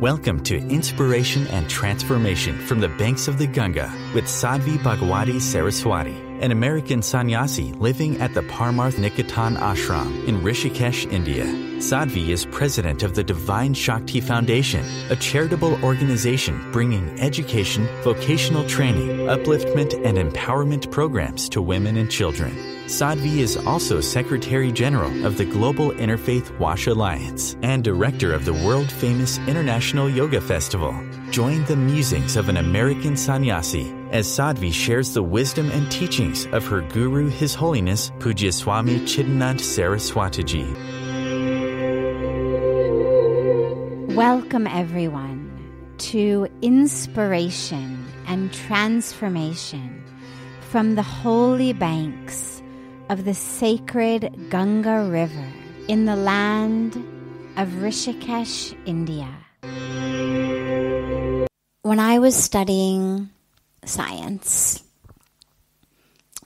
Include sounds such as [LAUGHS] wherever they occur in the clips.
Welcome to Inspiration and Transformation from the Banks of the Ganga with Sadhvi Bhagawati Saraswati, an American sannyasi living at the Parmarth Niketan Ashram in Rishikesh, India. Sadhvi is president of the Divine Shakti Foundation, a charitable organization bringing education, vocational training, upliftment, and empowerment programs to women and children. Sadhvi is also Secretary General of the Global Interfaith Wash Alliance and Director of the world famous International Yoga Festival. Join the musings of an American sannyasi as Sadhvi shares the wisdom and teachings of her guru, His Holiness Pujya Swami Chidanand Saraswatiji. Welcome, everyone, to Inspiration and Transformation from the Holy Banks of the sacred Ganga River in the land of Rishikesh, India. When I was studying science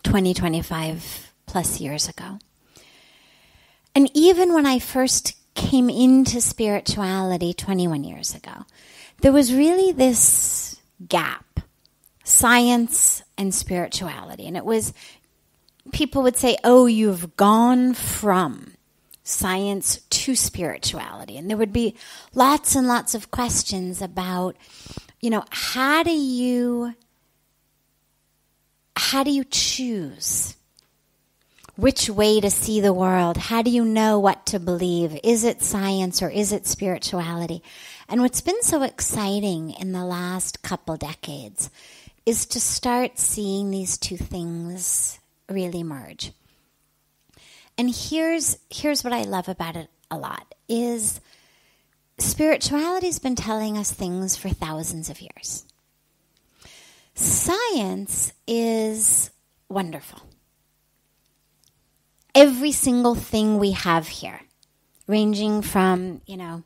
20, 25 plus years ago, and even when I first came into spirituality 21 years ago, there was really this gap science and spirituality. And it was people would say, Oh, you've gone from science to spirituality. And there would be lots and lots of questions about, you know, how do you how do you choose which way to see the world? How do you know what to believe? Is it science or is it spirituality? And what's been so exciting in the last couple decades is to start seeing these two things really merge. And here's here's what I love about it a lot is spirituality's been telling us things for thousands of years. Science is wonderful. Every single thing we have here, ranging from, you know,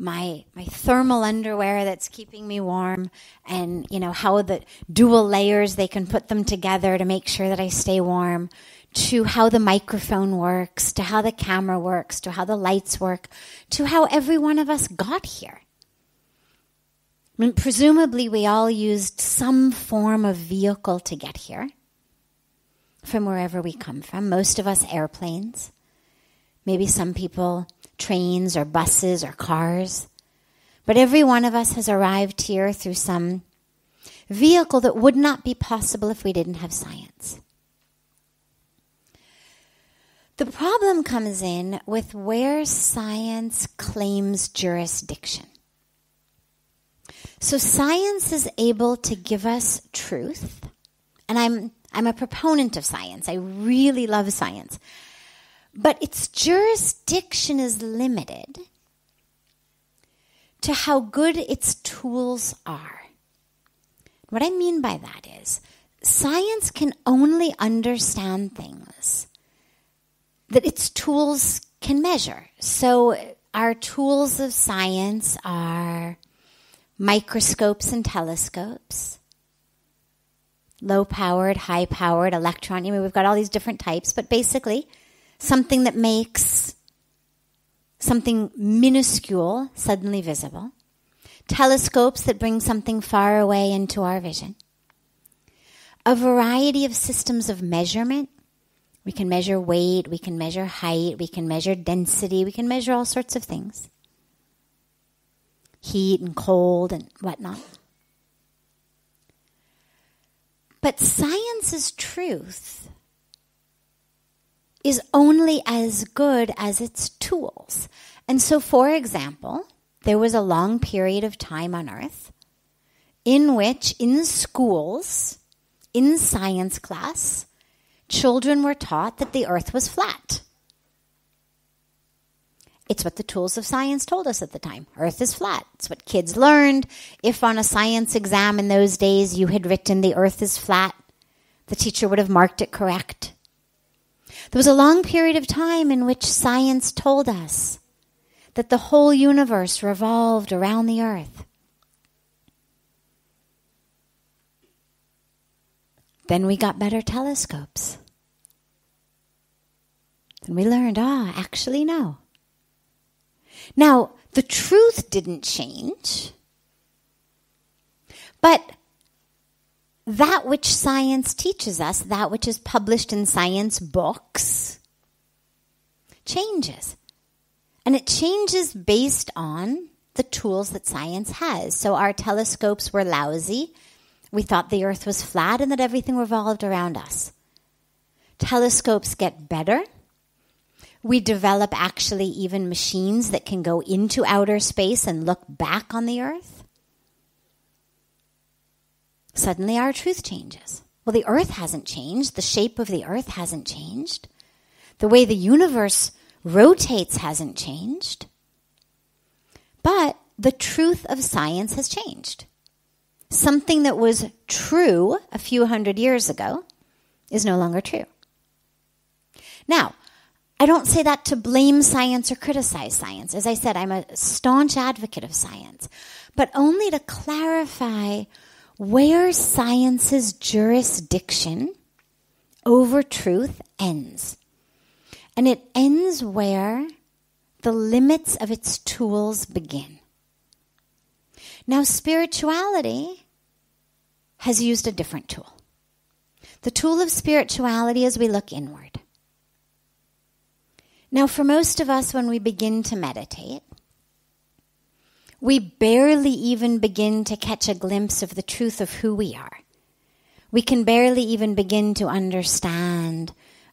my my thermal underwear that's keeping me warm and you know how the dual layers they can put them together to make sure that I stay warm to how the microphone works to how the camera works to how the lights work to how every one of us got here I mean, presumably we all used some form of vehicle to get here from wherever we come from most of us airplanes maybe some people trains or buses or cars. But every one of us has arrived here through some vehicle that would not be possible if we didn't have science. The problem comes in with where science claims jurisdiction. So science is able to give us truth, and I'm I'm a proponent of science. I really love science but its jurisdiction is limited to how good its tools are. What I mean by that is science can only understand things that its tools can measure. So, our tools of science are microscopes and telescopes, low powered, high powered, electron. You know, we've got all these different types, but basically, something that makes something minuscule suddenly visible, telescopes that bring something far away into our vision, a variety of systems of measurement. We can measure weight, we can measure height, we can measure density, we can measure all sorts of things. Heat and cold and whatnot. But science's truth is only as good as its tools. And so, for example, there was a long period of time on Earth in which, in schools, in science class, children were taught that the Earth was flat. It's what the tools of science told us at the time. Earth is flat. It's what kids learned. If on a science exam in those days you had written the Earth is flat, the teacher would have marked it correct. There was a long period of time in which science told us that the whole universe revolved around the earth. Then we got better telescopes. And we learned, ah, actually, no. Now, the truth didn't change, but that which science teaches us, that which is published in science books, changes. And it changes based on the tools that science has. So our telescopes were lousy. We thought the earth was flat and that everything revolved around us. Telescopes get better. We develop actually even machines that can go into outer space and look back on the earth. Suddenly our truth changes. Well, the earth hasn't changed. The shape of the earth hasn't changed. The way the universe rotates hasn't changed. But the truth of science has changed. Something that was true a few hundred years ago is no longer true. Now, I don't say that to blame science or criticize science. As I said, I'm a staunch advocate of science, but only to clarify where science's jurisdiction over truth ends. And it ends where the limits of its tools begin. Now, spirituality has used a different tool. The tool of spirituality is we look inward. Now, for most of us, when we begin to meditate, we barely even begin to catch a glimpse of the truth of who we are. We can barely even begin to understand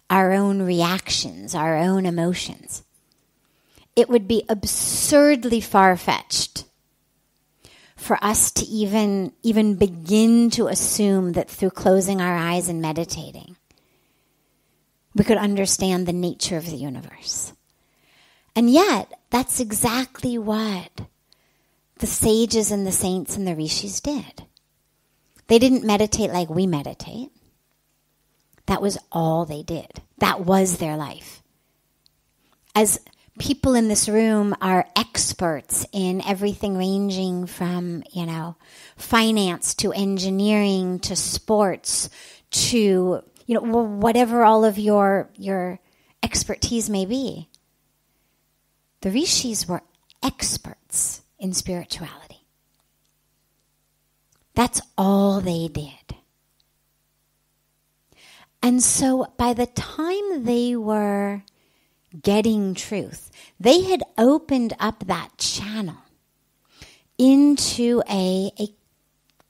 our own reactions, our own emotions. It would be absurdly far fetched for us to even, even begin to assume that through closing our eyes and meditating, we could understand the nature of the universe. And yet, that's exactly what the sages and the saints and the rishis did. They didn't meditate like we meditate. That was all they did. That was their life. As people in this room are experts in everything ranging from, you know, finance to engineering to sports to, you know, whatever all of your your expertise may be. The rishis were experts in spirituality. That's all they did. And so by the time they were getting truth, they had opened up that channel into a, a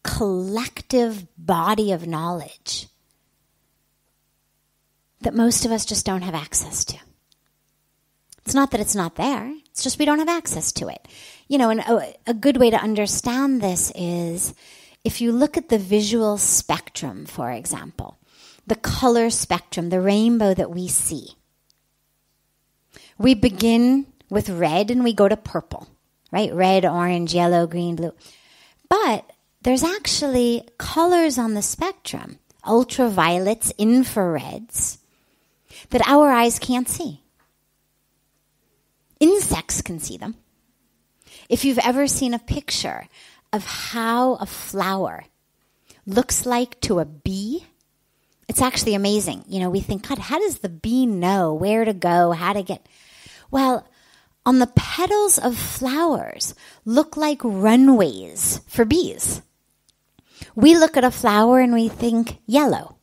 collective body of knowledge that most of us just don't have access to. It's not that it's not there, it's just we don't have access to it. You know, and a, a good way to understand this is if you look at the visual spectrum, for example, the color spectrum, the rainbow that we see. We begin with red and we go to purple, right? Red, orange, yellow, green, blue. But there's actually colors on the spectrum, ultraviolets, infrareds, that our eyes can't see. Insects can see them. If you've ever seen a picture of how a flower looks like to a bee, it's actually amazing. You know, we think, God, how does the bee know where to go, how to get. Well, on the petals of flowers look like runways for bees. We look at a flower and we think yellow.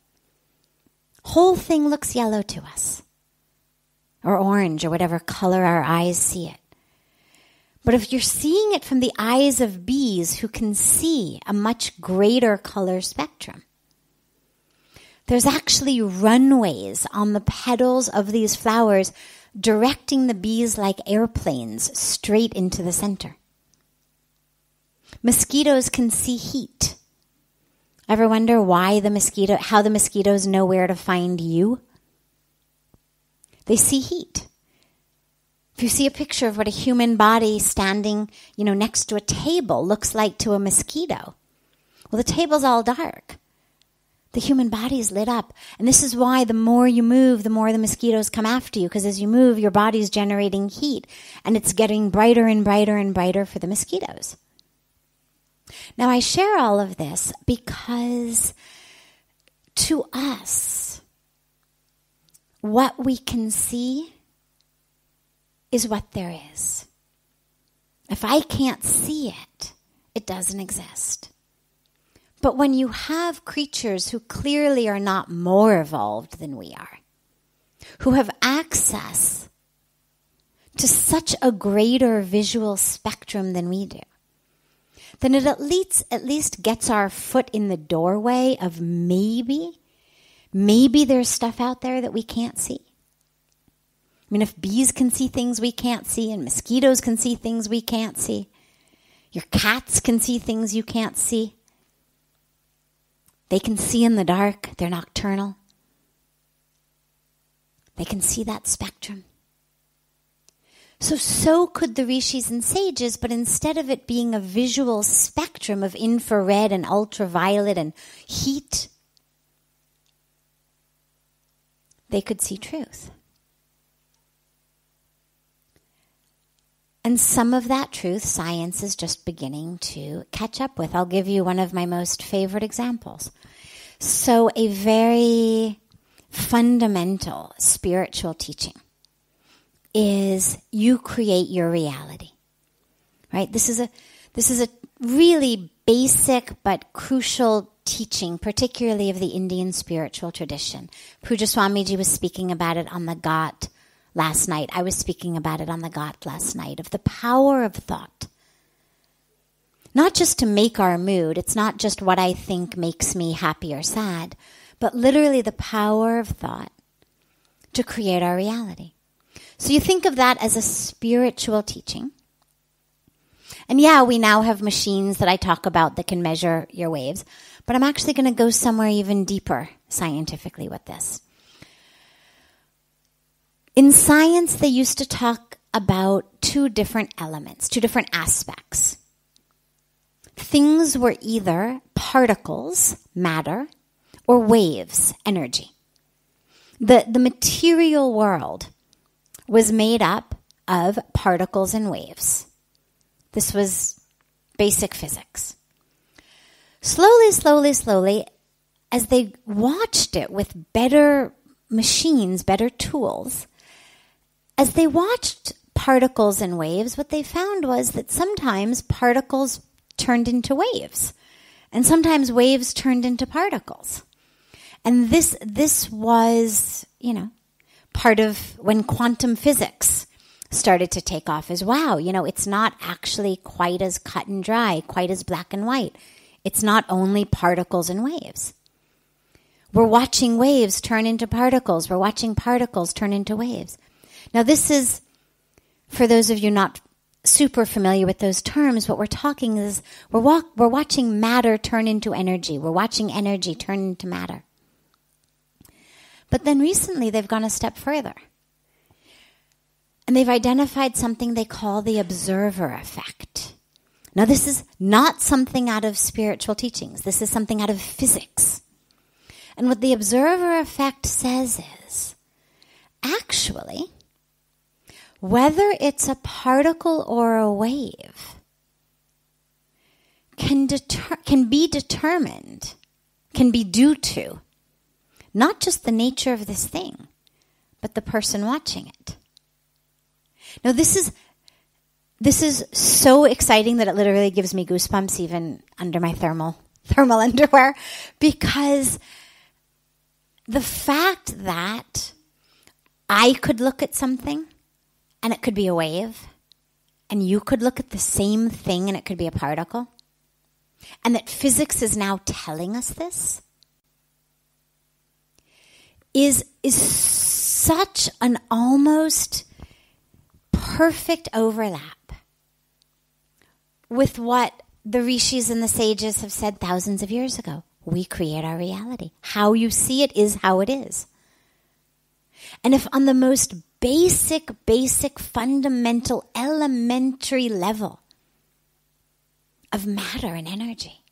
Whole thing looks yellow to us. Or orange or whatever color our eyes see it. But if you're seeing it from the eyes of bees who can see a much greater color spectrum, there's actually runways on the petals of these flowers directing the bees like airplanes straight into the center. Mosquitoes can see heat. Ever wonder why the mosquito, how the mosquitoes know where to find you? They see heat. If you see a picture of what a human body standing, you know, next to a table looks like to a mosquito, well, the table's all dark. The human body is lit up. And this is why the more you move, the more the mosquitoes come after you. Because as you move, your body's generating heat and it's getting brighter and brighter and brighter for the mosquitoes. Now, I share all of this because to us, what we can see is what there is. If I can't see it, it doesn't exist. But when you have creatures who clearly are not more evolved than we are, who have access to such a greater visual spectrum than we do, then it at least at least gets our foot in the doorway of maybe maybe there's stuff out there that we can't see. I mean if bees can see things we can't see and mosquitoes can see things we can't see, your cats can see things you can't see. They can see in the dark, they're nocturnal. They can see that spectrum. So, so could the rishis and sages, but instead of it being a visual spectrum of infrared and ultraviolet and heat, they could see truth. And some of that truth science is just beginning to catch up with. I'll give you one of my most favorite examples. So, a very fundamental spiritual teaching is you create your reality. Right? This is a this is a really basic but crucial teaching, particularly of the Indian spiritual tradition. Pujya Swamiji was speaking about it on the Ghat last night. I was speaking about it on the Ghat last night of the power of thought. Not just to make our mood, it's not just what I think makes me happy or sad, but literally the power of thought to create our reality. So you think of that as a spiritual teaching. And yeah, we now have machines that I talk about that can measure your waves, but I'm actually going to go somewhere even deeper scientifically with this. In science, they used to talk about two different elements, two different aspects. Things were either particles, matter, or waves, energy. The, the material world was made up of particles and waves. This was basic physics. Slowly, slowly, slowly, as they watched it with better machines, better tools, as they watched particles and waves, what they found was that sometimes particles turned into waves, and sometimes waves turned into particles. And this this was, you know, part of when quantum physics started to take off as wow, you know, it's not actually quite as cut and dry, quite as black and white. It's not only particles and waves. We're watching waves turn into particles. We're watching particles turn into waves. Now, this is, for those of you not super familiar with those terms, what we're talking is we're, walk, we're watching matter turn into energy. We're watching energy turn into matter. But then recently they've gone a step further. And they've identified something they call the observer effect. Now, this is not something out of spiritual teachings, this is something out of physics. And what the observer effect says is actually, whether it's a particle or a wave, can, deter- can be determined, can be due to not just the nature of this thing, but the person watching it. Now, this is this is so exciting that it literally gives me goosebumps even under my thermal [LAUGHS] thermal underwear because the fact that I could look at something and it could be a wave and you could look at the same thing and it could be a particle and that physics is now telling us this is is such an almost perfect overlap with what the rishis and the sages have said thousands of years ago. We create our reality. How you see it is how it is. And if on the most basic, basic, fundamental, elementary level of matter and energy,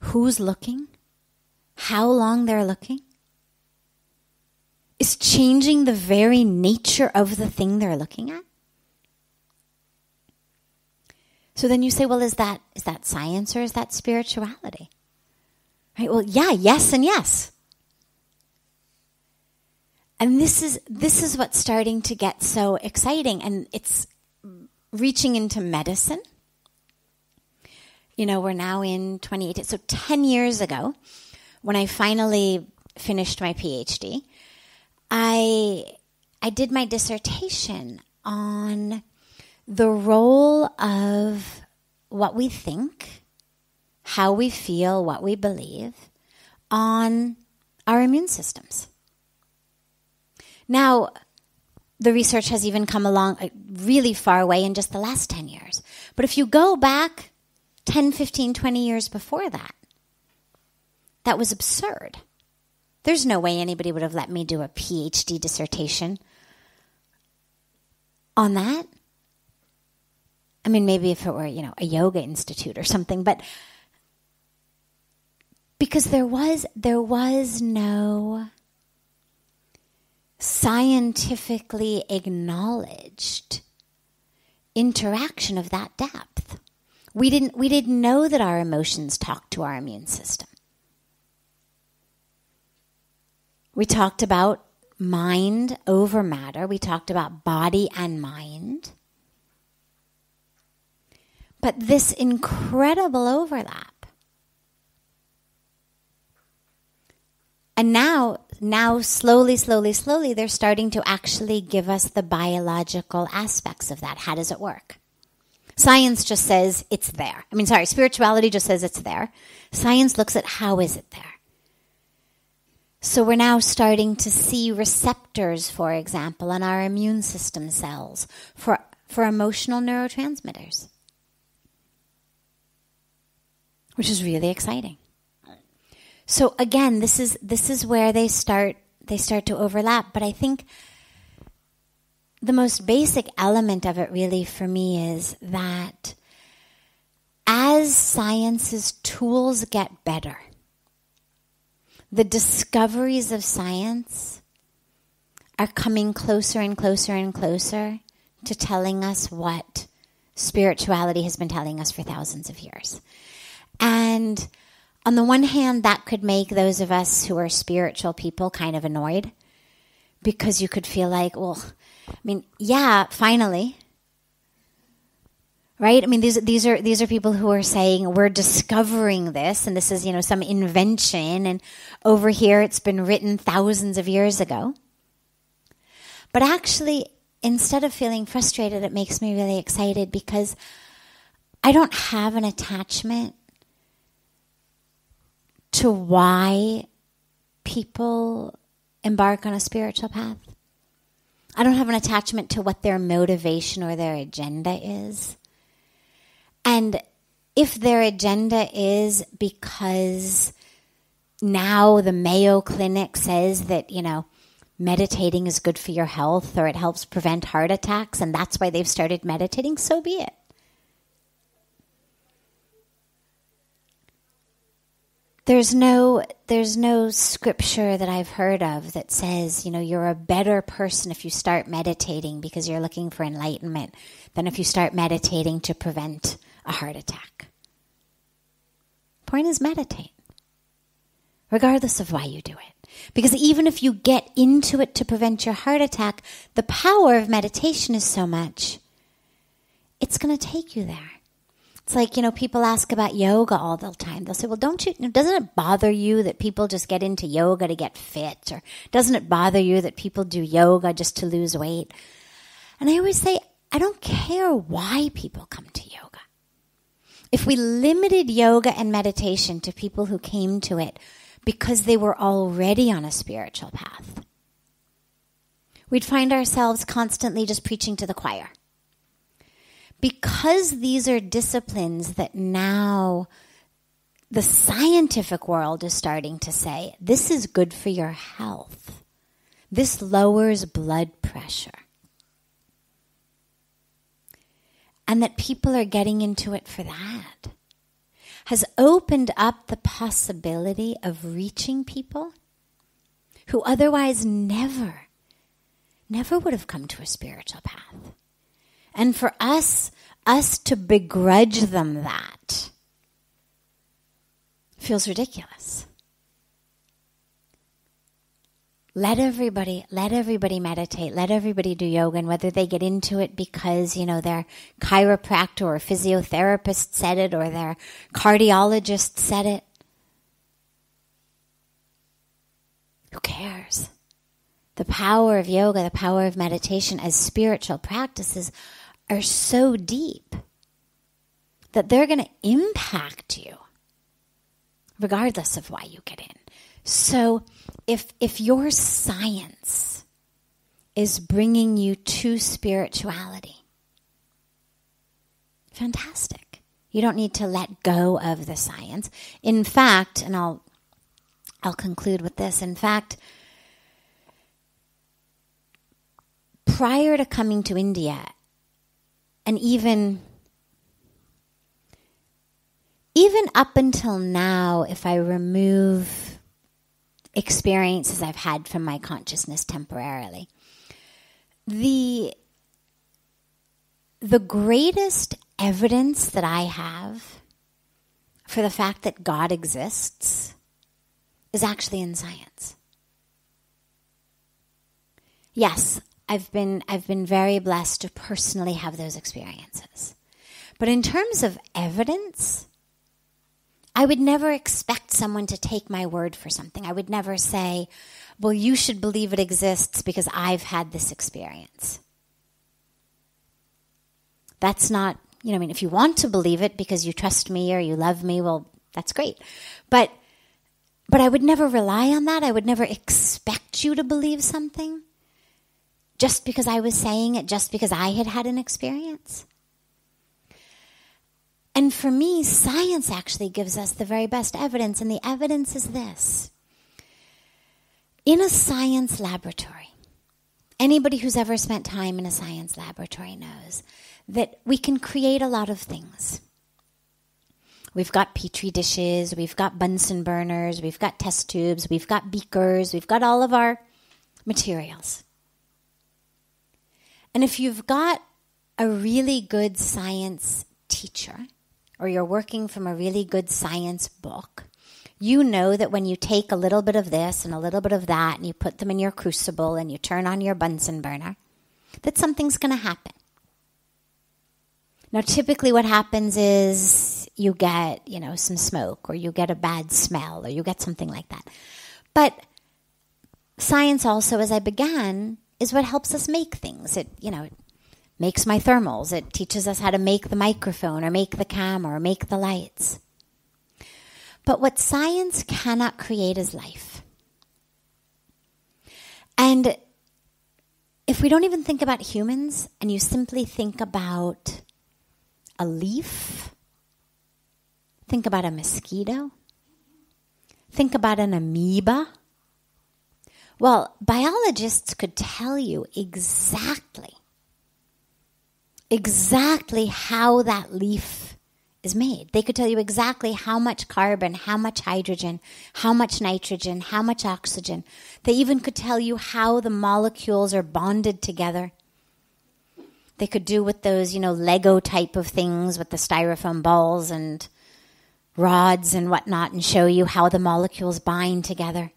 who's looking? How long they're looking is changing the very nature of the thing they're looking at. So then you say, well, is that is that science or is that spirituality? Right? Well, yeah, yes and yes. And this is this is what's starting to get so exciting and it's reaching into medicine. You know, we're now in 2018. So 10 years ago, when I finally finished my PhD, I I did my dissertation on the role of what we think, how we feel, what we believe on our immune systems. Now, the research has even come along uh, really far away in just the last 10 years. But if you go back 10, 15, 20 years before that, that was absurd. There's no way anybody would have let me do a PhD dissertation on that. I mean, maybe if it were, you know, a yoga institute or something, but because there was there was no scientifically acknowledged interaction of that depth. We didn't we didn't know that our emotions talk to our immune system. We talked about mind over matter. We talked about body and mind. But this incredible overlap. And now, now slowly, slowly, slowly, they're starting to actually give us the biological aspects of that. How does it work? Science just says it's there. I mean, sorry, spirituality just says it's there. Science looks at how is it there. So we're now starting to see receptors, for example, on our immune system cells for, for emotional neurotransmitters, which is really exciting. So again, this is this is where they start they start to overlap, but I think the most basic element of it really for me is that as science's tools get better, the discoveries of science are coming closer and closer and closer to telling us what spirituality has been telling us for thousands of years. And on the one hand, that could make those of us who are spiritual people kind of annoyed because you could feel like, well, I mean, yeah, finally, right? I mean, these these are these are people who are saying we're discovering this, and this is you know some invention, and over here it's been written thousands of years ago. But actually, instead of feeling frustrated, it makes me really excited because I don't have an attachment to why people embark on a spiritual path. I don't have an attachment to what their motivation or their agenda is. And if their agenda is because now the Mayo Clinic says that, you know, meditating is good for your health or it helps prevent heart attacks and that's why they've started meditating, so be it. There's no there's no scripture that I've heard of that says, you know, you're a better person if you start meditating because you're looking for enlightenment than if you start meditating to prevent a heart attack. Point is meditate, regardless of why you do it. Because even if you get into it to prevent your heart attack, the power of meditation is so much, it's going to take you there. It's like, you know, people ask about yoga all the time. They'll say, well, don't you, doesn't it bother you that people just get into yoga to get fit? Or doesn't it bother you that people do yoga just to lose weight? And I always say, I don't care why people come to yoga. If we limited yoga and meditation to people who came to it because they were already on a spiritual path, we'd find ourselves constantly just preaching to the choir. Because these are disciplines that now the scientific world is starting to say this is good for your health, this lowers blood pressure. and that people are getting into it for that has opened up the possibility of reaching people who otherwise never, never would have come to a spiritual path. And for us, us to begrudge them that feels ridiculous. let everybody let everybody meditate. Let everybody do yoga. And whether they get into it because you know their chiropractor or physiotherapist said it or their cardiologist said it. Who cares? The power of yoga the power of meditation as spiritual practices are so deep that they're going to impact you regardless of why you get in so if if your science is bringing you to spirituality, fantastic. You don't need to let go of the science. In fact, and I'll I'll conclude with this. In fact, prior to coming to India, and even even up until now, if I remove experiences I've had from my consciousness temporarily. The the greatest evidence that I have for the fact that God exists is actually in science. Yes, I've been I've been very blessed to personally have those experiences. But in terms of evidence, I would never expect someone to take my word for something. I would never say, well, you should believe it exists because I've had this experience. That's not, you know, I mean, if you want to believe it because you trust me or you love me, well, that's great. But but I would never rely on that. I would never expect you to believe something just because I was saying it, just because I had had an experience. And for me, science actually gives us the very best evidence, and the evidence is this. In a science laboratory, anybody who's ever spent time in a science laboratory knows that we can create a lot of things. We've got petri dishes, we've got Bunsen burners, we've got test tubes, we've got beakers, we've got all of our materials. And if you've got a really good science teacher, or you're working from a really good science book, you know that when you take a little bit of this and a little bit of that and you put them in your crucible and you turn on your Bunsen burner, that something's going to happen. Now, typically, what happens is you get, you know, some smoke or you get a bad smell or you get something like that. But science also, as I began, is what helps us make things. It, you know, it makes my thermals. It teaches us how to make the microphone or make the camera or make the lights. But what science cannot create is life. And if we don't even think about humans and you simply think about a leaf, think about a mosquito, think about an amoeba. Well, biologists could tell you exactly exactly how that leaf is made. They could tell you exactly how much carbon, how much hydrogen, how much nitrogen, how much oxygen. They even could tell you how the molecules are bonded together. They could do with those, you know, Lego type of things with the styrofoam balls and rods and whatnot and show you how the molecules bind together.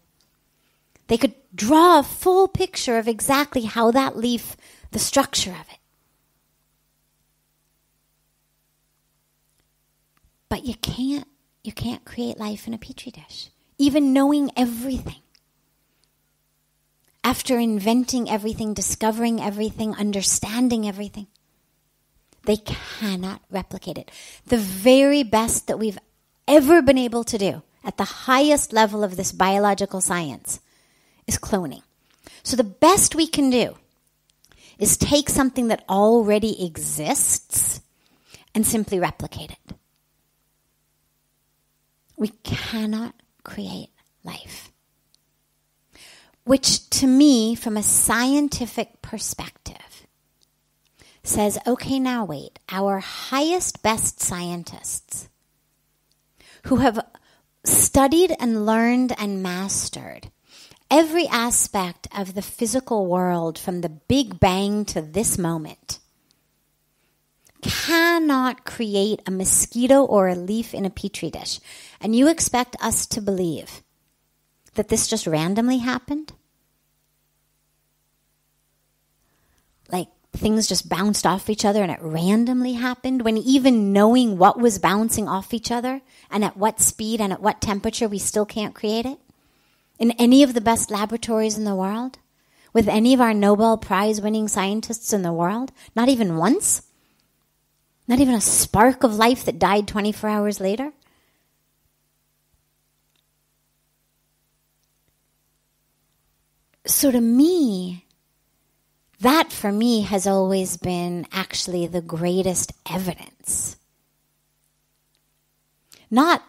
They could draw a full picture of exactly how that leaf, the structure of it. But you can't you can't create life in a petri dish. Even knowing everything. After inventing everything, discovering everything, understanding everything, they cannot replicate it. The very best that we've ever been able to do at the highest level of this biological science is cloning. So the best we can do is take something that already exists and simply replicate it. We cannot create life. Which, to me, from a scientific perspective, says okay, now wait, our highest, best scientists who have studied and learned and mastered every aspect of the physical world from the Big Bang to this moment cannot create a mosquito or a leaf in a petri dish. And you expect us to believe that this just randomly happened? Like things just bounced off each other and it randomly happened when even knowing what was bouncing off each other and at what speed and at what temperature, we still can't create it? In any of the best laboratories in the world? With any of our Nobel Prize winning scientists in the world? Not even once? Not even a spark of life that died 24 hours later? So to me, that for me has always been actually the greatest evidence. Not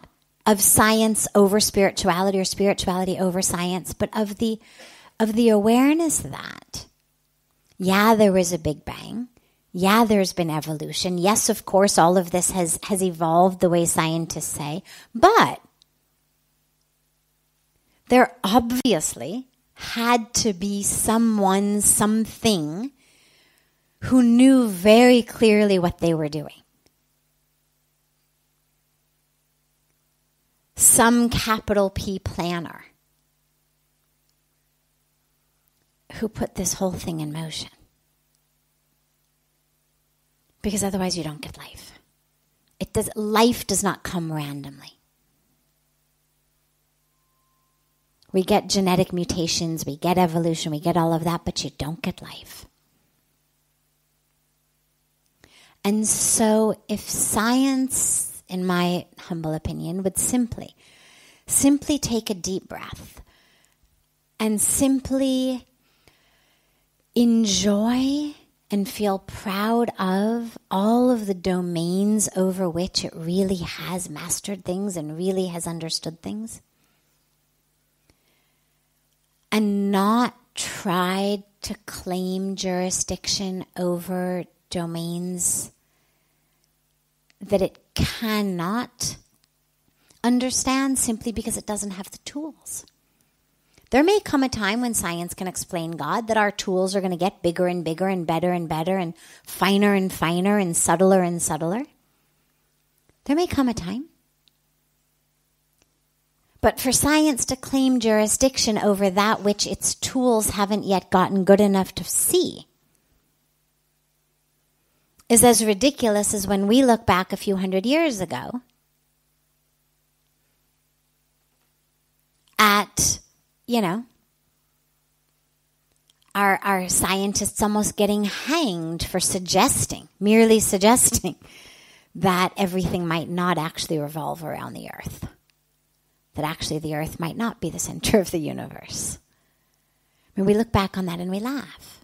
of science over spirituality or spirituality over science, but of the of the awareness that yeah, there was a big bang. Yeah, there's been evolution. Yes, of course, all of this has, has evolved the way scientists say, but there obviously had to be someone, something who knew very clearly what they were doing. Some capital P planner who put this whole thing in motion. Because otherwise you don't get life. It does life does not come randomly. We get genetic mutations, we get evolution, we get all of that, but you don't get life. And so, if science, in my humble opinion, would simply, simply take a deep breath and simply enjoy and feel proud of all of the domains over which it really has mastered things and really has understood things, and not tried to claim jurisdiction over domains that it cannot understand simply because it doesn't have the tools. There may come a time when science can explain God that our tools are going to get bigger and bigger and better and better and finer and finer and subtler and subtler. There may come a time. But for science to claim jurisdiction over that which its tools haven't yet gotten good enough to see is as ridiculous as when we look back a few hundred years ago at, you know, our, our scientists almost getting hanged for suggesting, merely suggesting, [LAUGHS] that everything might not actually revolve around the earth that actually the earth might not be the center [LAUGHS] of the universe. I mean, we look back on that and we laugh.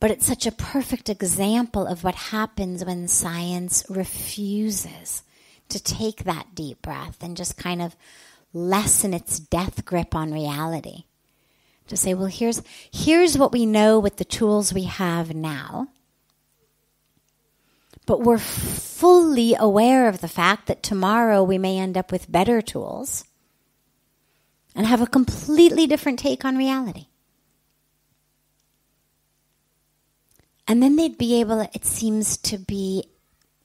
But it's such a perfect example of what happens when science refuses to take that deep breath and just kind of lessen its death grip on reality. To say, well, here's, here's what we know with the tools we have now but we're fully aware of the fact that tomorrow we may end up with better tools and have a completely different take on reality. And then they'd be able, it seems to be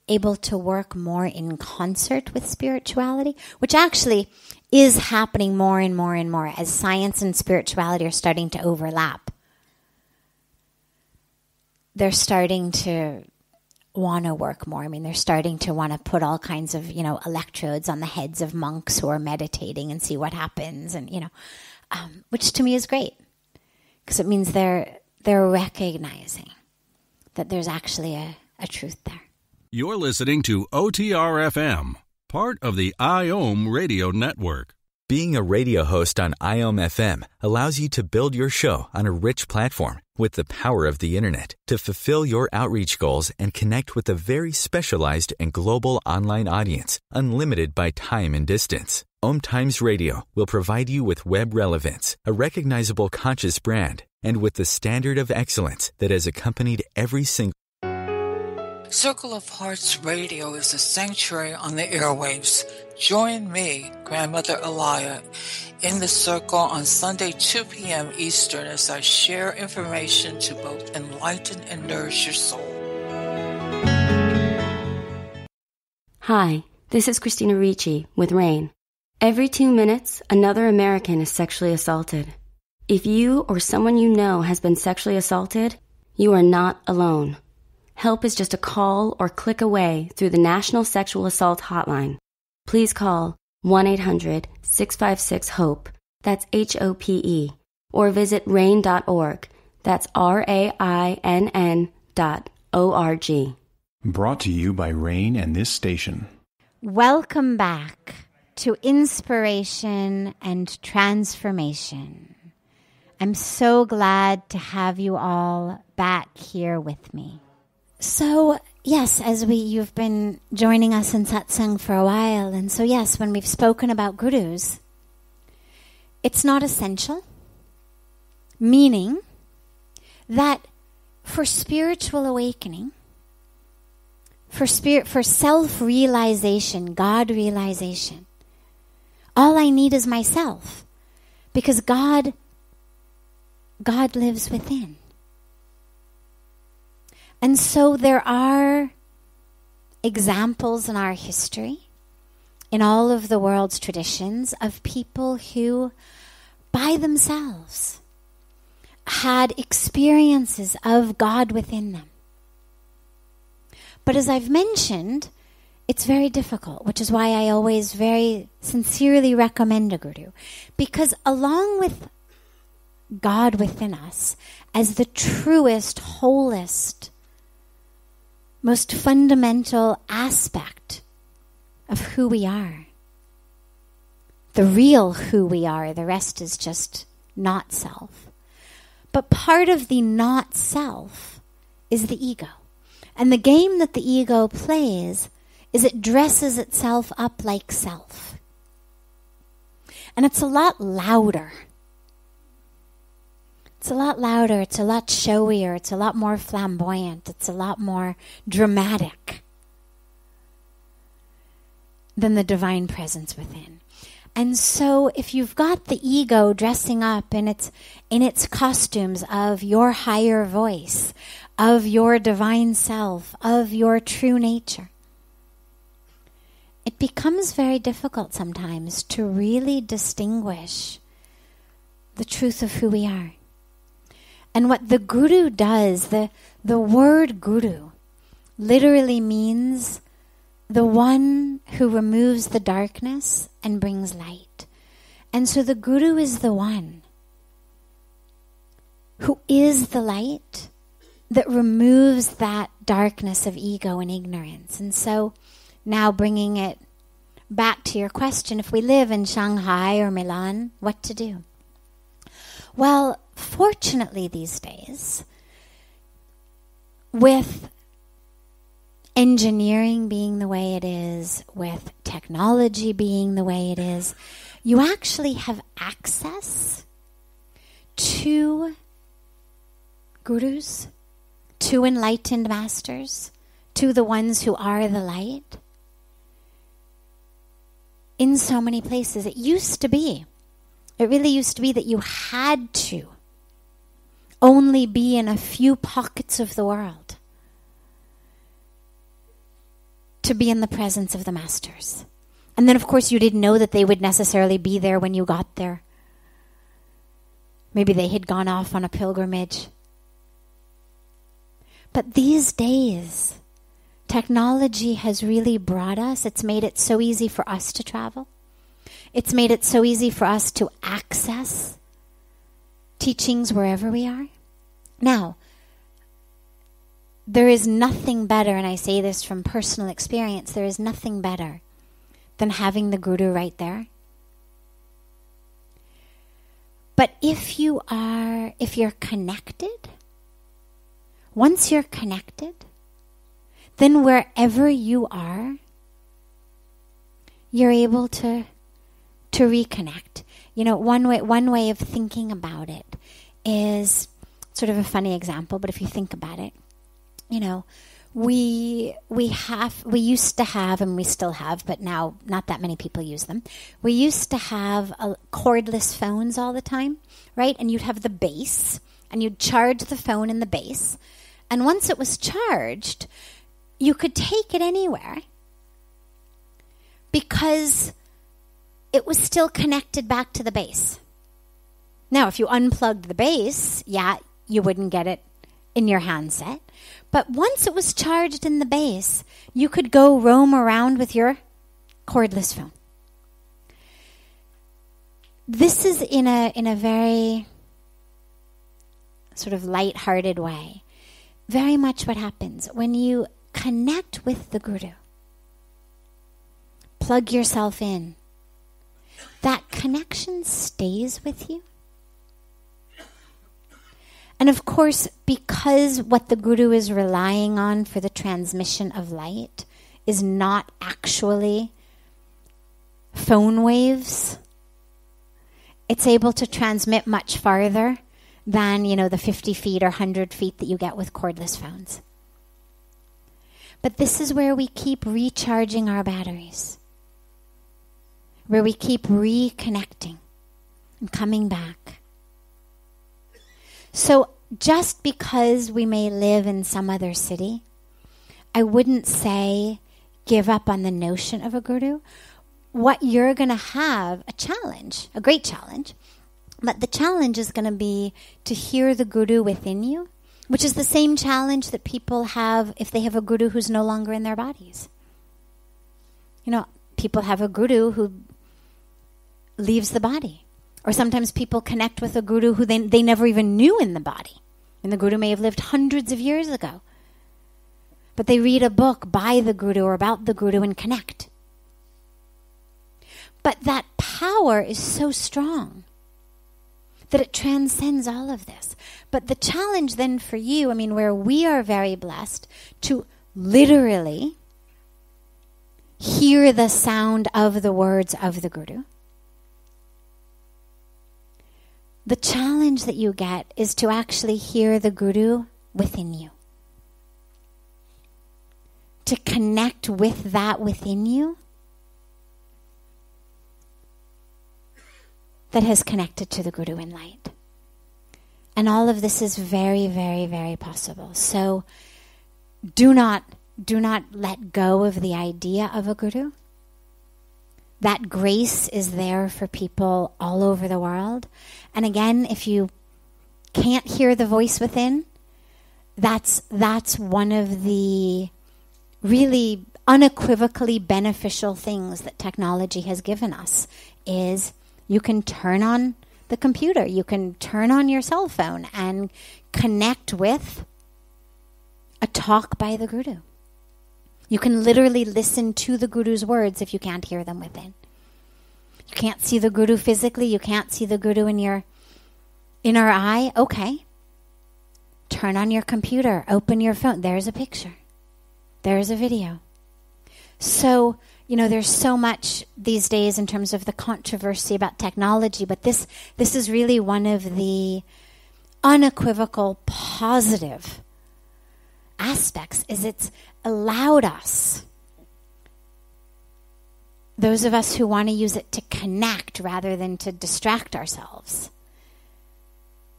able to work more in concert with spirituality, which actually is happening more and more and more as science and spirituality are starting to overlap. They're starting to want to work more. I mean, they're starting to want to put all kinds of, you know, electrodes on the heads of monks who are meditating and see what happens, and you know, um, which to me is great because it means they're they're recognizing that there's actually a, a truth there. You're listening to OTR FM, part of the IOM Radio Network. Being a radio host on IOM FM allows you to build your show on a rich platform with the power of the internet to fulfill your outreach goals and connect with a very specialized and global online audience, unlimited by time and distance. Om Times Radio will provide you with web relevance, a recognizable conscious brand, and with the standard of excellence that has accompanied every single Circle of Hearts Radio is a sanctuary on the airwaves. Join me, Grandmother Elia, in the circle on Sunday, 2 p.m. Eastern, as I share information to both enlighten and nourish your soul. Hi, this is Christina Ricci with RAINN. Every two minutes, another American is sexually assaulted. If you or someone you know has been sexually assaulted, You are not alone. Help is just a call or click away through the National Sexual Assault Hotline. Please call 1 800 656 HOPE, that's H O P E, or visit rainn.org, that's R A I N N dot O R G. Brought to you by RAINN and this station. Welcome back to Inspiration and Transformation. I'm so glad to have you all back here with me. So, yes, as we you've been joining us in satsang for a while, and so yes, when we've spoken about gurus, it's not essential, meaning that for spiritual awakening, for spirit for self-realization, God realization, all I need is myself because God God lives within. And so there are examples in our history, in all of the world's traditions, of people who, by themselves, had experiences of God within them. But as I've mentioned, it's very difficult, which is why I always very sincerely recommend a guru. Because along with God within us as the truest, wholest, most fundamental aspect of who we are. The real who we are, the rest is just not self. But part of the not self is the ego. And the game that the ego plays is it dresses itself up like self. And it's a lot louder it's a lot louder, it's a lot showier, it's a lot more flamboyant, it's a lot more dramatic than the divine presence within. And so if you've got the ego dressing up in its in its costumes of your higher voice, of your divine self, of your true nature, it becomes very difficult sometimes to really distinguish the truth of who we are. And what the guru does, the, the word guru literally means the one who removes the darkness and brings light. And so the guru is the one who is the light that removes that darkness of ego and ignorance. And so now bringing it back to your question if we live in Shanghai or Milan, what to do? Well, fortunately, these days, with engineering being the way it is, with technology being the way it is, you actually have access to gurus, to enlightened masters, to the ones who are the light in so many places. It used to be, it really used to be that you had to only be in a few pockets of the world to be in the presence of the masters. And then, of course, you didn't know that they would necessarily be there when you got there. Maybe they had gone off on a pilgrimage. But these days, technology has really brought us, it's made it so easy for us to travel. It's made it so easy for us to access teachings wherever we are. Now, there is nothing better, and I say this from personal experience, there is nothing better than having the guru right there. But if you are, if you're connected, once you're connected, then wherever you are, you're able to to reconnect. You know, one way one way of thinking about it is sort of a funny example, but if you think about it, you know, we we have we used to have and we still have, but now not that many people use them. We used to have a, cordless phones all the time, right? And you'd have the base, and you'd charge the phone in the base, and once it was charged, you could take it anywhere because it was still connected back to the base. Now, if you unplugged the base, yeah, you wouldn't get it in your handset. But once it was charged in the base, you could go roam around with your cordless phone. This is in a in a very sort of light-hearted way. Very much what happens when you connect with the guru. Plug yourself in. That connection stays with you. And of course, because what the Guru is relying on for the transmission of light is not actually phone waves, it's able to transmit much farther than, you know, the 50 feet or 100 feet that you get with cordless phones. But this is where we keep recharging our batteries, where we keep reconnecting and coming back. So just because we may live in some other city, I wouldn't say give up on the notion of a guru. What you're going to have a challenge, a great challenge, but the challenge is going to be to hear the guru within you, which is the same challenge that people have if they have a guru who's no longer in their bodies. You know, people have a guru who leaves the body. Or sometimes people connect with a guru who they, they never even knew in the body. And the guru may have lived hundreds of years ago. But they read a book by the guru or about the guru and connect. But that power is so strong that it transcends all of this. But the challenge then for you, I mean, where we are very blessed to literally hear the sound of the words of the Guru The challenge that you get is to actually hear the Guru within you. To connect with that within you that has connected to the Guru in light. And all of this is very, very, very possible. So do not do not let go of the idea of a guru. That grace is there for people all over the world. And again, if you can't hear the voice within, that's that's one of the really unequivocally beneficial things that technology has given us is you can turn on the computer, you can turn on your cell phone and connect with a talk by the guru. You can literally listen to the guru's words if you can't hear them within. You can't see the guru physically, you can't see the guru in your inner eye. Okay. Turn on your computer, open your phone. There's a picture. There's a video. So, you know, there's so much these days in terms of the controversy about technology, but this this is really one of the unequivocal positive aspects is it's allowed us those of us who want to use it to connect rather than to distract ourselves.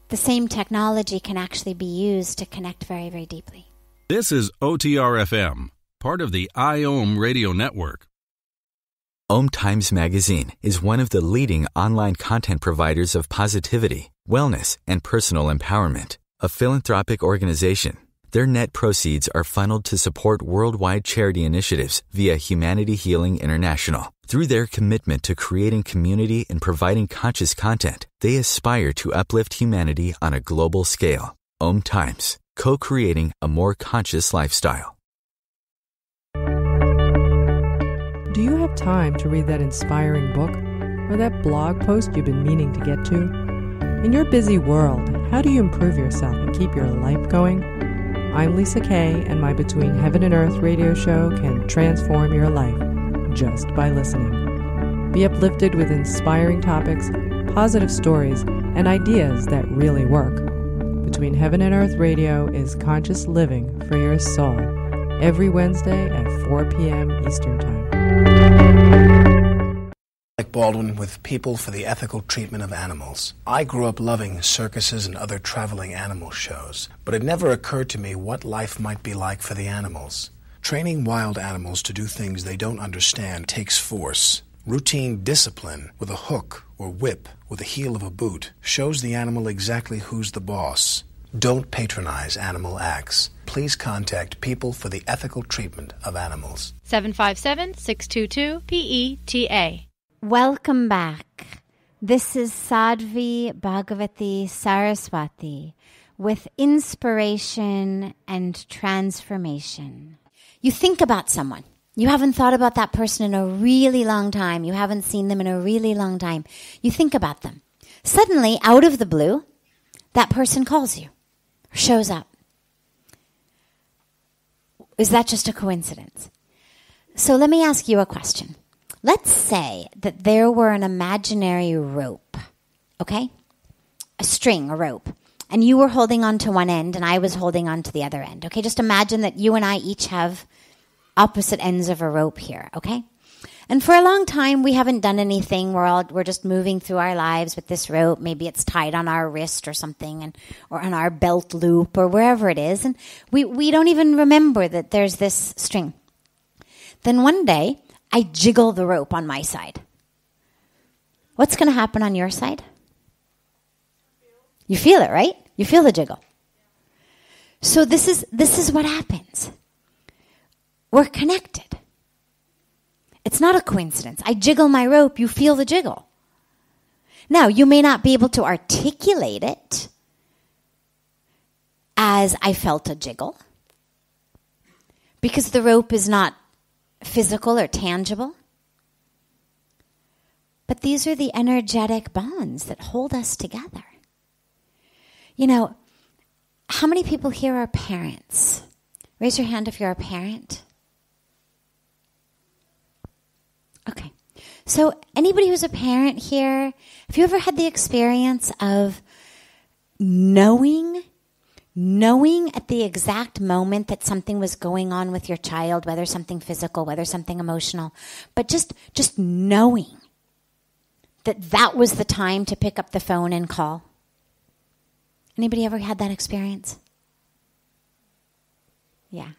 The same technology can actually be used to connect very, very deeply. This is OTRFM, part of the IOM radio network. Om Times Magazine is one of the leading online content providers of positivity, wellness, and personal empowerment. A philanthropic organization their net proceeds are funneled to support worldwide charity initiatives via Humanity Healing International. Through their commitment to creating community and providing conscious content, they aspire to uplift humanity on a global scale. Om Times, co creating a more conscious lifestyle. Do you have time to read that inspiring book or that blog post you've been meaning to get to? In your busy world, how do you improve yourself and keep your life going? I'm Lisa Kay, and my Between Heaven and Earth radio show can transform your life just by listening. Be uplifted with inspiring topics, positive stories, and ideas that really work. Between Heaven and Earth Radio is conscious living for your soul every Wednesday at 4 p.m. Eastern Time. Alec Baldwin with People for the Ethical Treatment of Animals. I grew up loving circuses and other traveling animal shows, but it never occurred to me what life might be like for the animals. Training wild animals to do things they don't understand takes force. Routine discipline with a hook or whip with the heel of a boot shows the animal exactly who's the boss. Don't patronize animal acts. Please contact People for the Ethical Treatment of Animals. 757 622 PETA. Welcome back. This is Sadhvi Bhagawati Saraswati with inspiration and transformation. You think about someone. You haven't thought about that person in a really long time. You haven't seen them in a really long time. You think about them. Suddenly, out of the blue, that person calls you, shows up. Is that just a coincidence? So let me ask you a question. Let's say that there were an imaginary rope, okay? A string, a rope. And you were holding on to one end and I was holding on to the other end, okay? Just imagine that you and I each have opposite ends of a rope here, okay? And for a long time, we haven't done anything. We're all we're just moving through our lives with this rope. Maybe it's tied on our wrist or something, and or on our belt loop or wherever it is, and we we don't even remember that there's this string. Then one day, I jiggle the rope on my side. What's going to happen on your side? You feel it, right? You feel the jiggle. So this is this is what happens. We're connected. It's not a coincidence. I jiggle my rope, you feel the jiggle. Now, you may not be able to articulate it as I felt a jiggle because the rope is not physical or tangible. But these are the energetic bonds that hold us together. You know, how many people here are parents? Raise your hand if you're a parent. Okay. So, anybody who's a parent here, have you ever had the experience of knowing, knowing at the exact moment that something was going on with your child, whether something physical, whether something emotional, but just, just knowing that that was the time to pick up the phone and call? Anybody ever had that experience? Yeah.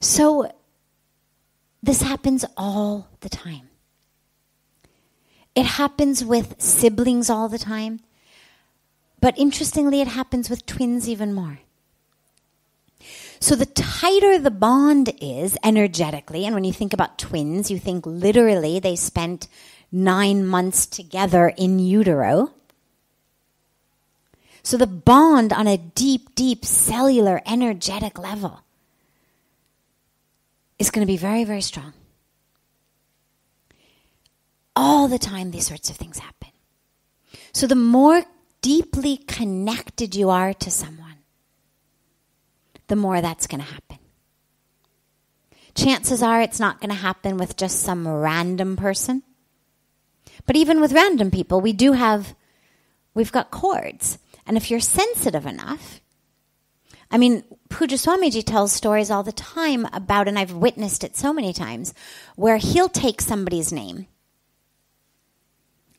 So, this happens all the time. It happens with siblings all the time. But interestingly, it happens with twins even more. So the tighter the bond is energetically, and when you think about twins, you think literally they spent nine months together in utero. So the bond on a deep, deep cellular energetic level is going to be very, very strong. All the time, these sorts of things happen. So, the more deeply connected you are to someone, the more that's going to happen. Chances are it's not going to happen with just some random person. But even with random people, we do have, we've got cords. And if you're sensitive enough, I mean, Pujya Swamiji tells stories all the time about, and I've witnessed it so many times, where he'll take somebody's name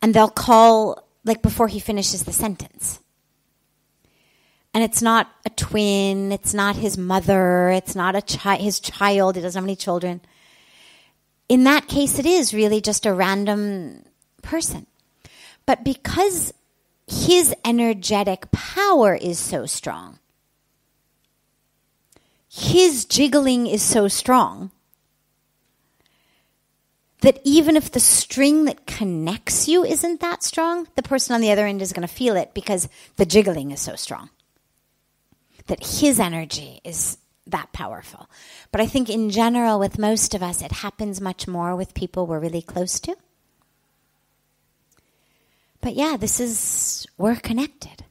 and they'll call, like before he finishes the sentence. And it's not a twin, it's not his mother, it's not a chi- his child, he doesn't have any children. In that case, it is really just a random person. But because his energetic power is so strong, his jiggling is so strong that even if the string that connects you isn't that strong, the person on the other end is going to feel it because the jiggling is so strong. That his energy is that powerful. But I think in general, with most of us, it happens much more with people we're really close to. But yeah, this is, we're connected.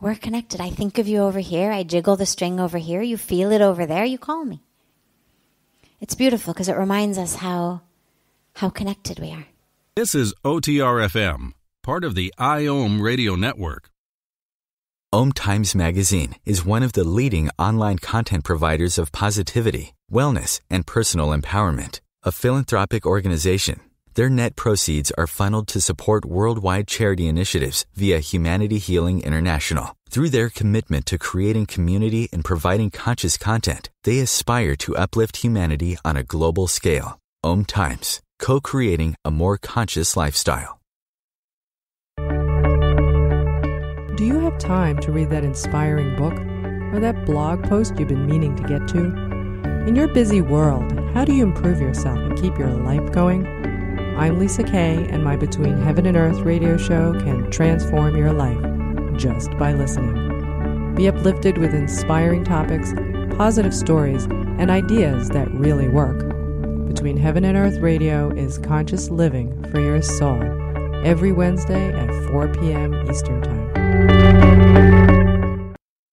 We're connected. I think of you over here. I jiggle the string over here. You feel it over there. You call me. It's beautiful because it reminds us how how connected we are. This is OTRFM, part of the IOM radio network. Om Times Magazine is one of the leading online content providers of positivity, wellness, and personal empowerment. A philanthropic organization their net proceeds are funneled to support worldwide charity initiatives via Humanity Healing International. Through their commitment to creating community and providing conscious content, they aspire to uplift humanity on a global scale. Om Times, co creating a more conscious lifestyle. Do you have time to read that inspiring book or that blog post you've been meaning to get to? In your busy world, how do you improve yourself and keep your life going? I'm Lisa Kay, and my Between Heaven and Earth radio show can transform your life just by listening. Be uplifted with inspiring topics, positive stories, and ideas that really work. Between Heaven and Earth Radio is conscious living for your soul every Wednesday at 4 p.m. Eastern Time.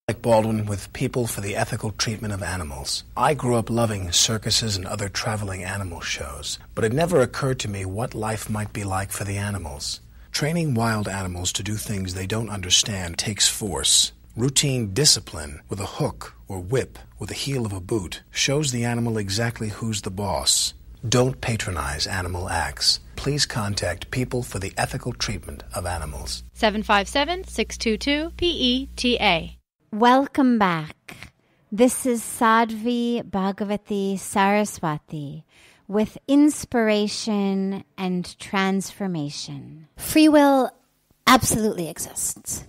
Alec Baldwin with People for the Ethical Treatment of Animals. I grew up loving circuses and other traveling animal shows, but it never occurred to me what life might be like for the animals. Training wild animals to do things they don't understand takes force. Routine discipline with a hook or whip with the heel of a boot shows the animal exactly who's the boss. Don't patronize animal acts. Please contact People for the Ethical Treatment of Animals. 757 622 PETA. Welcome back. This is Sadhvi Bhagawati Saraswati with inspiration and transformation. Free will absolutely exists.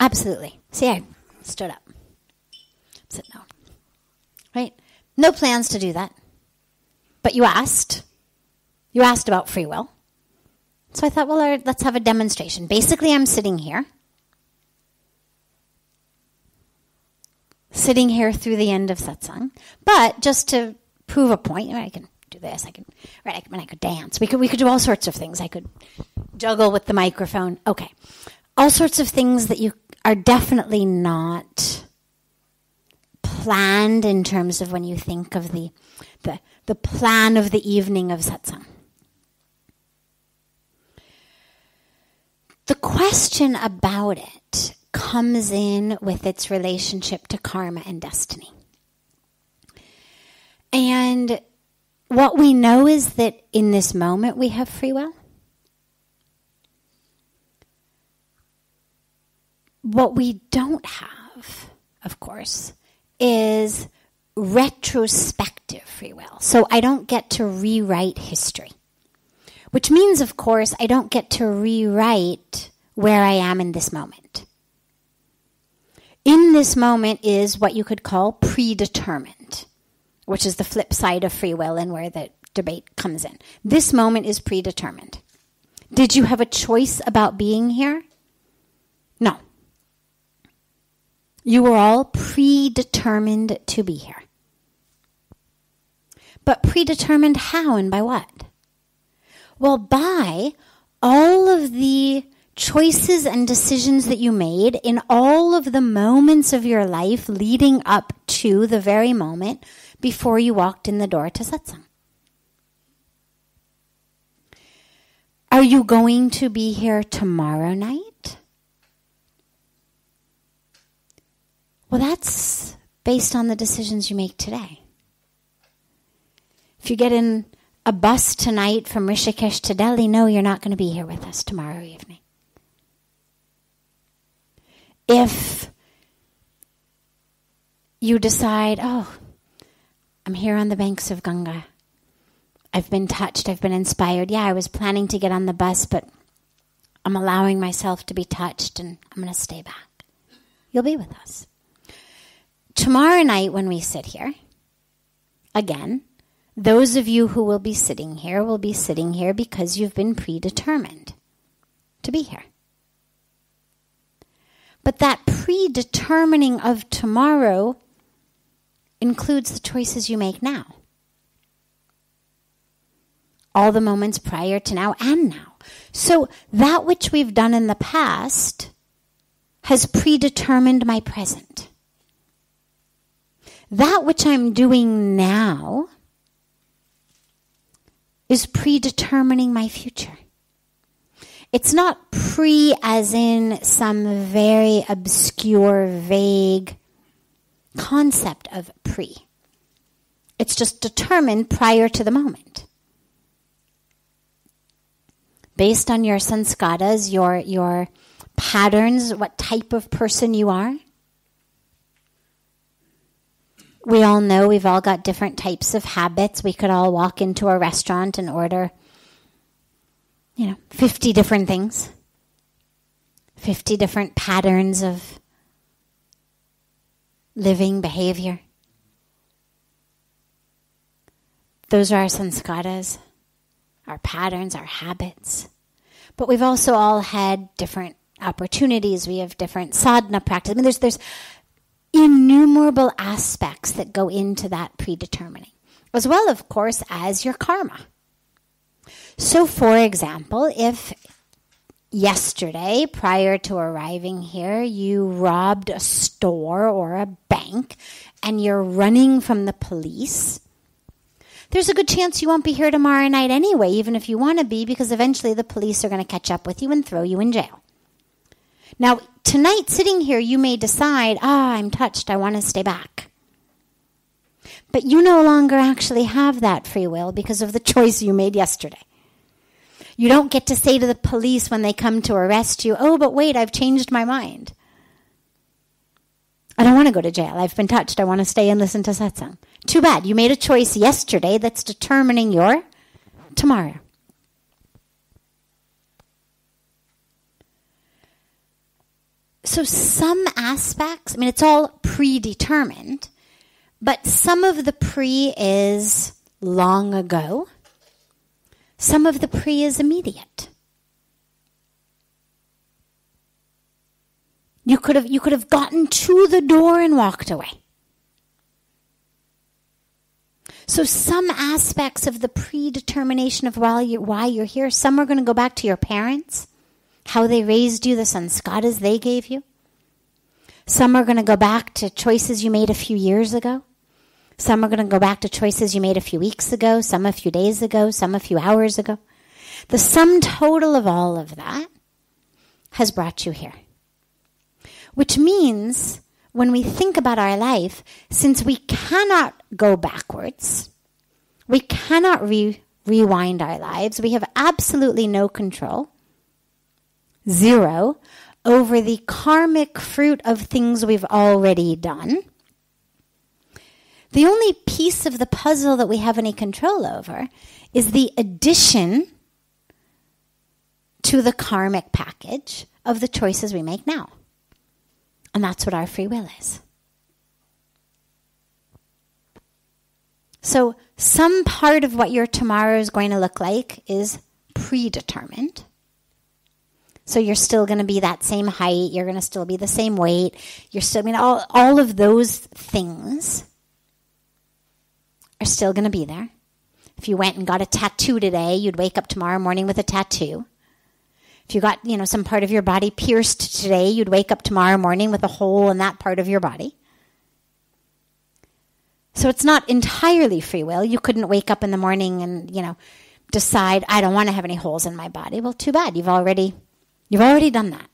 Absolutely. See, I stood up. Said no. Right? No plans to do that. But you asked. You asked about free will. So I thought, well, let's have a demonstration. Basically, I'm sitting here. Sitting here through the end of satsang. But just to prove a point, I can do this. I can, right? I, can, I could dance. We could, we could do all sorts of things. I could juggle with the microphone. Okay, all sorts of things that you are definitely not planned in terms of when you think of the the, the plan of the evening of satsang. The question about it comes in with its relationship to karma and destiny. And what we know is that in this moment we have free will. What we don't have, of course, is retrospective free will. So I don't get to rewrite history. Which means, of course, I don't get to rewrite where I am in this moment. In this moment is what you could call predetermined, which is the flip side of free will and where the debate comes in. This moment is predetermined. Did you have a choice about being here? No. You were all predetermined to be here. But predetermined how and by what? Well, by all of the choices and decisions that you made in all of the moments of your life leading up to the very moment before you walked in the door to satsang. Are you going to be here tomorrow night? Well, that's based on the decisions you make today. If you get in a bus tonight from Rishikesh to Delhi, no, you're not going to be here with us tomorrow evening. If you decide, oh, I'm here on the banks of Ganga. I've been touched, I've been inspired. Yeah, I was planning to get on the bus, but I'm allowing myself to be touched and I'm going to stay back. You'll be with us. Tomorrow night, when we sit here, again, those of you who will be sitting here will be sitting here because you've been predetermined to be here. But that predetermining of tomorrow includes the choices you make now. All the moments prior to now and now. So that which we've done in the past has predetermined my present. That which I'm doing now is predetermining my future. It's not pre as in some very obscure, vague concept of pre. It's just determined prior to the moment. Based on your sanskaras, your, your patterns, what type of person you are. We all know we've all got different types of habits. We could all walk into a restaurant and order you know, 50 different things. 50 different patterns of living behavior. Those are our sanskaras, our patterns, our habits. But we've also all had different opportunities. We have different sadhana practice. I mean, there's there's innumerable aspects that go into that predetermining, as well, of course, as your karma. So, for example, if yesterday, prior to arriving here, you robbed a store or a bank and you're running from the police, there's a good chance you won't be here tomorrow night anyway, even if you want to be, because eventually the police are going to catch up with you and throw you in jail. Now, tonight, sitting here, you may decide, ah, I'm touched, I want to stay back. But you no longer actually have that free will because of the [LAUGHS] choice you made yesterday. You don't get to say to the police when they come to arrest you, oh, but wait, I've changed my mind. I don't want to go to jail. I've been touched. I want to stay and listen to satsang. Too bad. You made a choice yesterday that's determining your tomorrow. So, some aspects, I mean, it's all predetermined, but some of the pre is long ago some of the pre is immediate. You could have you could have gotten to the door and walked away. So some aspects of the predetermination of why you're, why you're here, some are going to go back to your parents, how they raised you, the sanskaras they gave you. Some are going to go back to choices you made a few years ago. Some are going to go back to choices you made a few weeks ago, some a few days ago, some a few hours ago. The sum total of all of that has brought you here. Which means when we think about our life, since we cannot go backwards, we cannot re- rewind our lives, we have absolutely no control, zero, over the karmic fruit of things we've already done the only piece of the puzzle that we have any control over is the addition to the karmic package of the choices we make now. And that's what our free will is. So, some part of what your tomorrow is going to look like is predetermined. So, you're still going to be that same height, you're going to still be the same weight, you're still, I mean, all, all of those things are still going to be there. If you went and got a tattoo today, you'd wake up tomorrow morning with a tattoo. If you got, you know, some part of your body pierced today, you'd wake up tomorrow morning with a hole in that part of your body. So it's not entirely free will. You couldn't wake up in the morning and, you know, decide I don't want to have any holes in my body. Well, too bad. You've already you've already done that.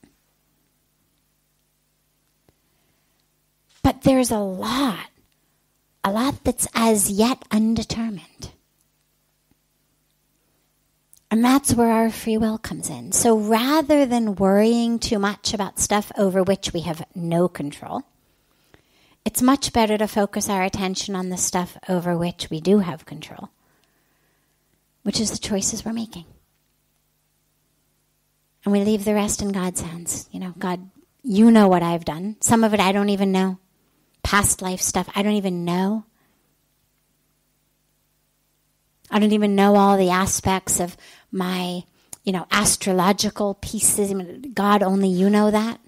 But there's a lot a lot that's as yet undetermined. And that's where our free will comes in. So rather than worrying too much about stuff over which we have no control, it's much better to focus our attention on the stuff over which we do have control, which is the choices we're making. And we leave the rest in God's hands. You know, God, you know what I've done. Some of it I don't even know past life stuff I don't even know. I don't even know all the aspects of my, you know, astrological pieces. God, only you know that.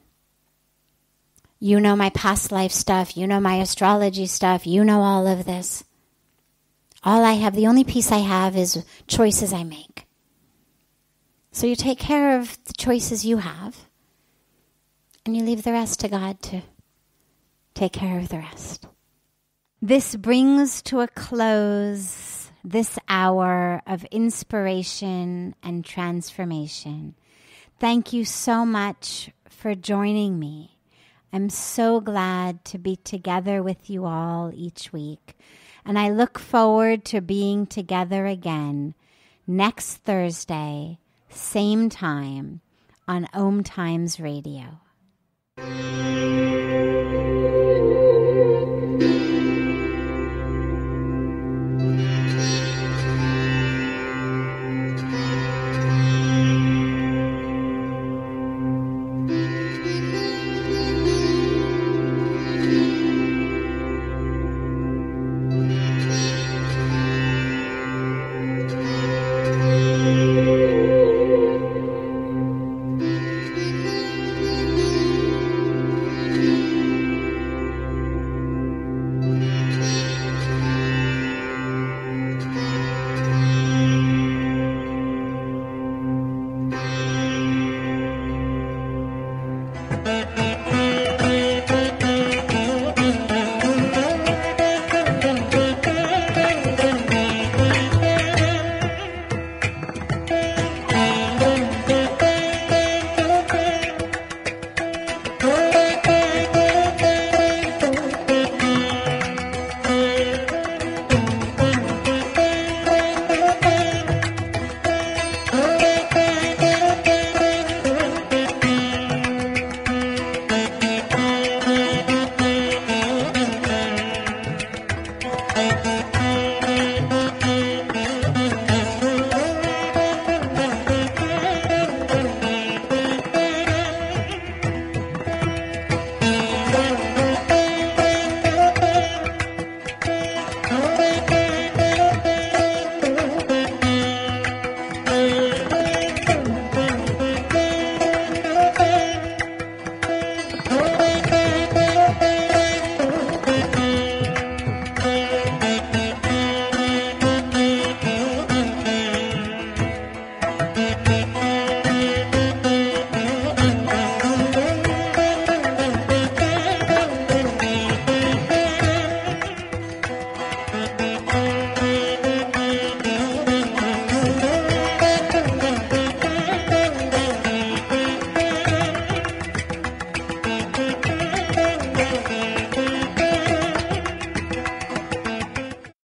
You know my past life stuff. You know my astrology stuff. You know all of this. All I have, the only piece I have is choices I make. So you take care of the choices you have, and you leave the rest to God to take care of the rest. This brings to a close this hour of inspiration and transformation. Thank you so much for joining me. I'm so glad to be together with you all each week, and I look forward to being together again next Thursday, same time on Om Times Radio.